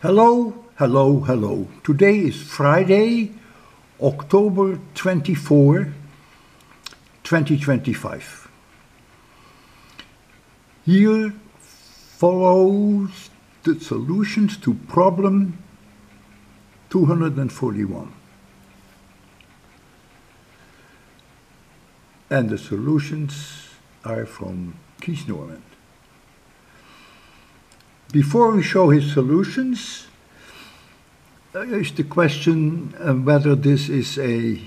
Hello, hello, hello. Today is Friday, October 24, 2025. Here follows the solutions to problem 241. And the solutions are from Kees Norman. Before we show his solutions, uh, is the question uh, whether this is a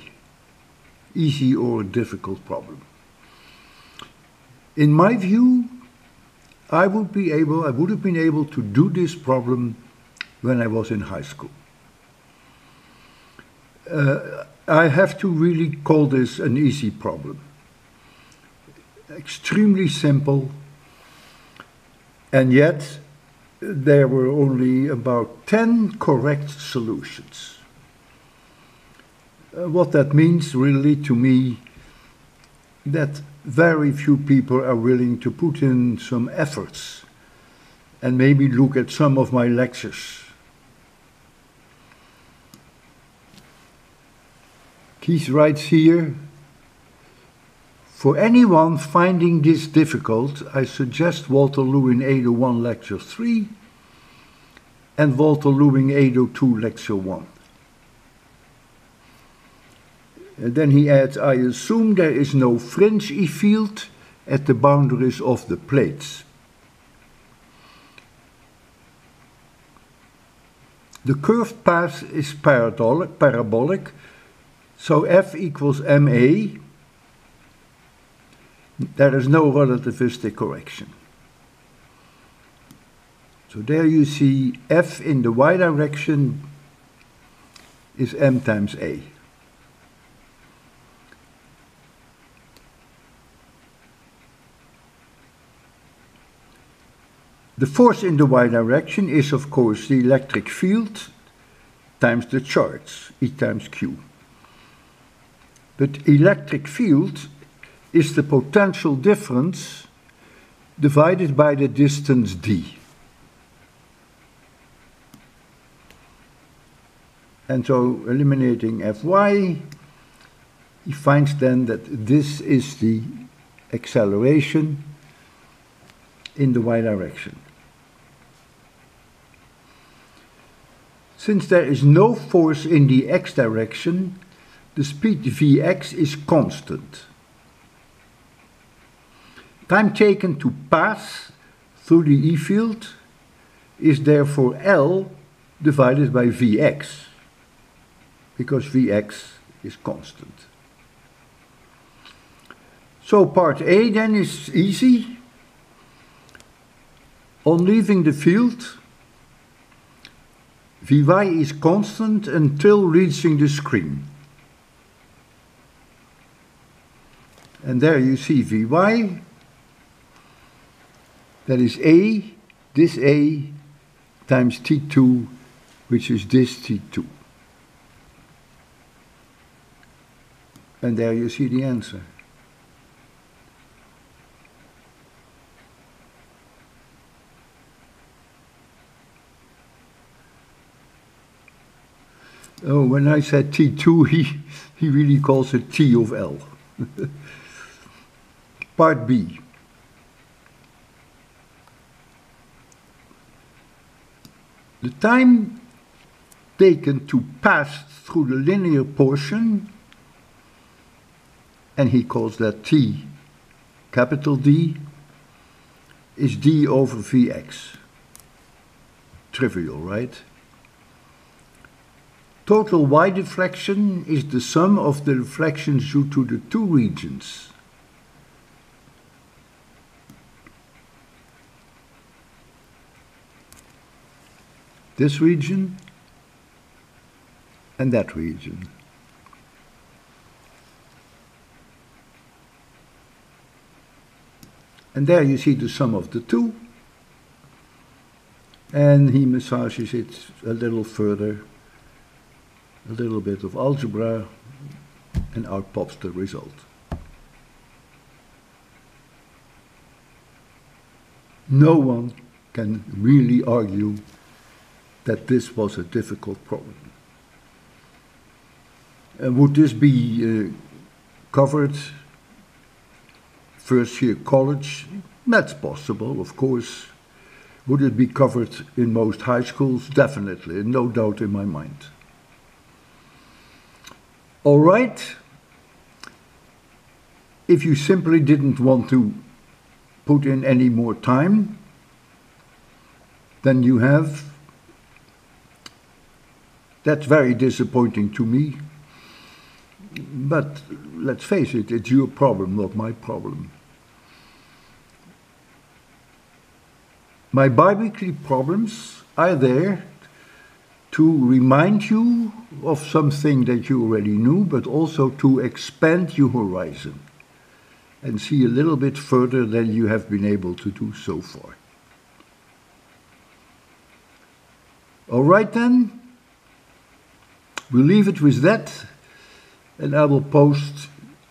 easy or a difficult problem. In my view, I would be able, I would have been able to do this problem when I was in high school. Uh, I have to really call this an easy problem. Extremely simple, and yet there were only about 10 correct solutions. Uh, what that means really to me that very few people are willing to put in some efforts and maybe look at some of my lectures. Keith writes here, for anyone finding this difficult, I suggest Walter Lewin 801 Lecture 3 and Walter Lewin 802 Lecture 1. And then he adds, I assume there is no fringe E field at the boundaries of the plates. The curved path is parabolic, so f equals ma there is no relativistic correction. So there you see f in the y direction is m times a. The force in the y direction is of course the electric field times the charge, E times Q. But electric field is the potential difference divided by the distance d. And so eliminating Fy, he finds then that this is the acceleration in the y direction. Since there is no force in the x direction, the speed Vx is constant. Time taken to pass through the E field is therefore L divided by Vx, because Vx is constant. So part A then is easy. On leaving the field, Vy is constant until reaching the screen. And there you see Vy that is A, this A, times T2, which is this T2. And there you see the answer. Oh, when I said T2, he, he really calls it T of L. Part B. The time taken to pass through the linear portion, and he calls that t, capital D, is d over Vx. Trivial, right? Total y deflection is the sum of the deflections due to the two regions. This region and that region. And there you see the sum of the two. And he massages it a little further, a little bit of algebra, and out pops the result. No one can really argue that this was a difficult problem. And would this be uh, covered first year college? That's possible, of course. Would it be covered in most high schools? Definitely, no doubt in my mind. All right. If you simply didn't want to put in any more time, then you have. That's very disappointing to me. But let's face it, it's your problem, not my problem. My biweekly problems are there to remind you of something that you already knew, but also to expand your horizon and see a little bit further than you have been able to do so far. All right, then, we'll leave it with that, and I will post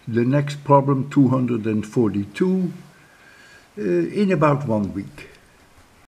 the next problem 242 uh, in about one week.